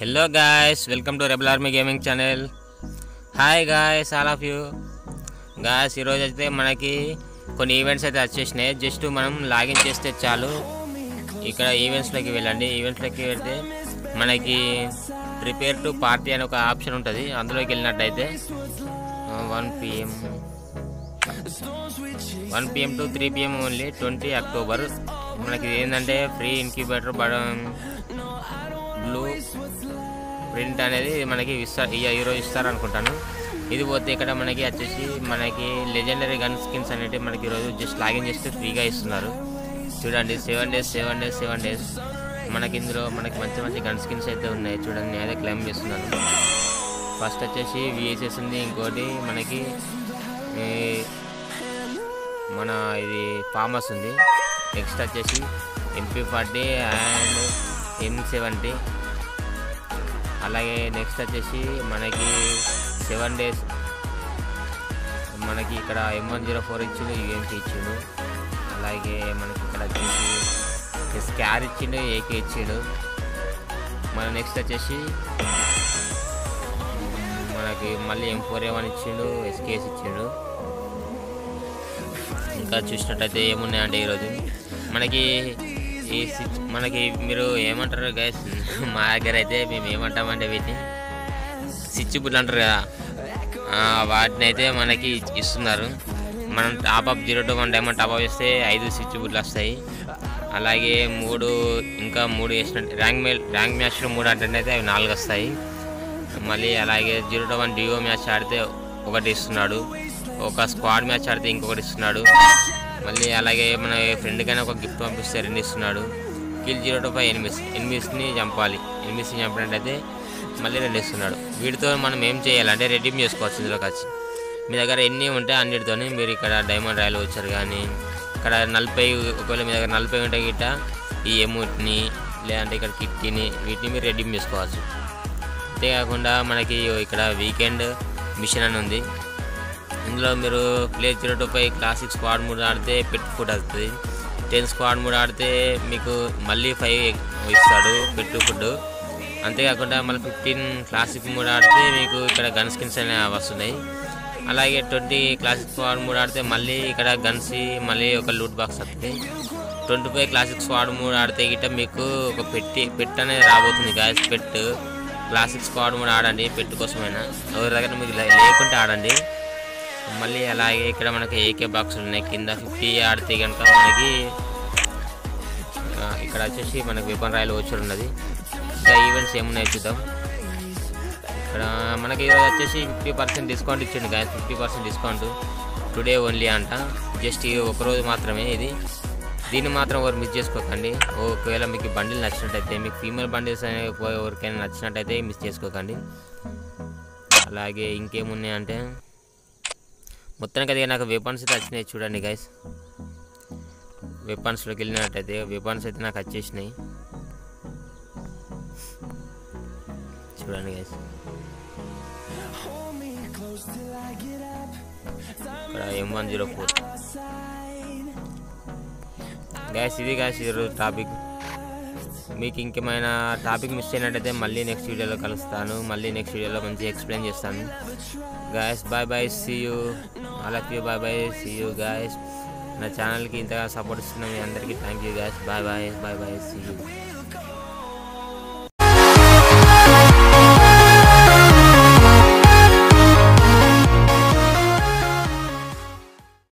Hello guys welcome to rebel army gaming channel hi guys all of you guys ఈరోజు అయితే మనకి కొన్ని events అయితే వచ్చేసినాయి. జస్ట్ మనం లాగిన్ చేస్తే చాలు. ఇక్కడ ఈవెంట్స్లోకి వెళ్ళండి. ఈవెంట్స్లోకి వెళ్తే మనకి ప్రిపేర్ టు పార్టీ అనే ఒక ఆప్షన్ ఉంటుంది. అందులోకి వెళ్ళినట్టయితే one PM one PM to three PM only twenty October మనకి ఏంటంటే ఫ్రీ ఇన్క్యుబేటర్ బ్లూ ప్రింట్ అనేది మనకి ఇస్తా ఈ- ఈరోజు ఇస్తారు అనుకుంటాను ఇది పోతే ఇక్కడ మనకి వచ్చేసి మనకి లెజెండరీ గన్ స్కిన్స్ అనేవి మనకి ఈరోజు జస్ట్ లాగిన్ చేస్తే ఫ్రీగా ఇస్తున్నారు. చూడండి seven days seven days seven days మనకి ఇందులో మనకి మంచి మంచి గన్ స్కిన్స్ అయితే ఉన్నాయి. చూడండి నేను అయితే క్లెయిమ్ చేస్తున్నాను. ఫస్ట్ వచ్చేసి విఎస్ఎస్ ఉంది. ఇంకోటి మనకి మన ఇది ఫార్మస్ ఉంది. నెక్స్ట్ వచ్చేసి MP forty and M seventy అలాగే నెక్స్ట్ వచ్చేసి మనకి సెవెన్ డేస్ మనకి ఇక్కడ ఎం వన్ జీరో ఫోర్ ఇచ్చిండు యూఎంపీ ఇచ్చిండు. అలాగే మనకి ఇక్కడ వచ్చేసి స్కార్ ఇచ్చిండు ఏకే ఇచ్చిండు. మన నెక్స్ట్ వచ్చేసి మనకి మళ్ళీ ఎం ఫోర్ ఏ వన్ ఇచ్చిండు ఎస్కేఎస్ ఇచ్చిండు. ఇంకా చూసినట్టయితే ఏమున్నాయంటే ఈరోజు. మనకి ఈ మనకి మీరు ఏమంటారు గైస్ మా దగ్గర అయితే మేము ఏమంటామంటే వీటిని? స్విచ్ బుడ్లు అంటారు కదా. వాటిని అయితే మనకి ఇస్తున్నారు. మనం top up zero to one diamond top up చేస్తే ఐదు స్విచ్ బుట్లు వస్తాయి. అలాగే మూడు ఇంకా మూడు వేసినట్టు ర్యాంక్ మే ర్యాంక్ మ్యాచ్లో మూడు అంటే అయితే అవి నాలుగు వస్తాయి. మళ్ళీ అలాగే zero to one DO match ఆడితే ఒకటి ఇస్తున్నాడు. ఒక స్క్వాడ్ మ్యాచ్ ఆడితే ఇంకొకటి ఇస్తున్నాడు. మళ్ళీ అలాగే మన ఫ్రెండ్కైనా ఒక గిఫ్ట్ పంపిస్తే రెండు ఇస్తున్నాడు. Kill zero to five enemies ఎనిమిస్ని చంపాలి. ఎనిమిస్ని చంపినట్టయితే మళ్ళీ రెండు ఇస్తున్నాడు. వీటితో మనం ఏం చేయాలంటే రెడీమ్ చేసుకోవచ్చు ఇందులోకి వచ్చి మీ దగ్గర ఎన్ని ఉంటే అన్నిటితోని మీరు ఇక్కడ డైమండ్ రాయల్ వచ్చారు కానీ ఇక్కడ నలభై ఒకవేళ మీ దగ్గర నలభై ఉంటే గిట్ట ఈ ఎమౌంట్ని లేదంటే ఇక్కడ కిట్టిని వీటిని మీరు రెడీమ్ చేసుకోవచ్చు. అంతేకాకుండా మనకి ఇక్కడ వీకెండ్ మిషన్ అని ఉంది. ఇందులో మీరు play zero to five classic squad మూడు ఆడితే పెట్ ఫుడ్ వస్తుంది టెన్ స్క్వాడ్ మూడు ఆడితే మీకు మళ్ళీ ఫైవ్ ఇస్తాడు పెట్టు ఫుడ్ అంతేకాకుండా మళ్ళీ ఫిఫ్టీన్ క్లాసిక్ మూడు ఆడితే మీకు ఇక్కడ గన్ స్కిన్స్ అనేవి వస్తున్నాయి. అలాగే ట్వంటీ క్లాసిక్ స్క్వాడ్ మూడు ఆడితే మళ్ళీ ఇక్కడ గన్స్ మళ్ళీ ఒక లూట్ బాక్స్ వస్తుంది. ట్వంటీ ఫైవ్ క్లాసిక్ స్క్వాడ్ మూడు ఆడితే గిట్ట మీకు ఒక పెట్టి పెట్ అనేది రాబోతుంది గాయస్ పెట్. క్లాసిక్ స్క్వాడ్ మూడు ఆడండి పెట్టు కోసమైనా. ఎవరి దగ్గర మీకు లేకుంటే ఆడండి. మళ్ళీ అలాగే ఇక్కడ మనకి ఏకే బాక్సులు ఉన్నాయి. కింద ఫిఫ్టీ ఆడితే కనుక మనకి ఇక్కడ వచ్చేసి మనకి విపన్ రాయల్ వచ్చర్ ఉన్నది. ఇంకా ఈవెంట్స్ ఏమున్నాయి చూద్దాం. ఇక్కడ మనకి ఈరోజు వచ్చేసి ఫిఫ్టీ పర్సెంట్ డిస్కౌంట్ ఇచ్చిండు guys fifty percent discount today only అంట. జస్ట్ ఒకరోజు మాత్రమే ఇది. దీన్ని మాత్రం ఎవరు మిస్ చేసుకోకండి. ఒకవేళ మీకు బండిల్ నచ్చినట్టయితే మీకు ఫీమేల్ బండిల్స్ అనేవి ఎవరికైనా నచ్చినట్టయితే మిస్ చేసుకోకండి. అలాగే ఇంకేమున్నాయంటే మొత్తానికి అది నాకు వెపన్స్ అయితే వచ్చినాయి చూడండి గైస్ వెపన్స్లోకి వెళ్ళినట్టయితే వెపన్స్ అయితే నాకు వచ్చేసినాయి. చూడండి గైస్ ఇక్కడ M one zero four guys ఇది గ్యాస్ ఈరోజు టాపిక్ మీకు ఇంకేమైనా టాపిక్ మిస్ అయినట్టయితే మళ్ళీ నెక్స్ట్ వీడియోలో కలుస్తాను. మళ్ళీ నెక్స్ట్ వీడియోలో మంచిగా ఎక్స్ప్లెయిన్ చేస్తాను. Guys bye bye see you all of you bye bye see you guys నా ఛానల్కి ఇంతగా సపోర్ట్ ఇస్తున్న మీ అందరికీ thank you guys bye bye bye bye see you